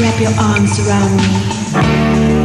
Wrap your arms around me.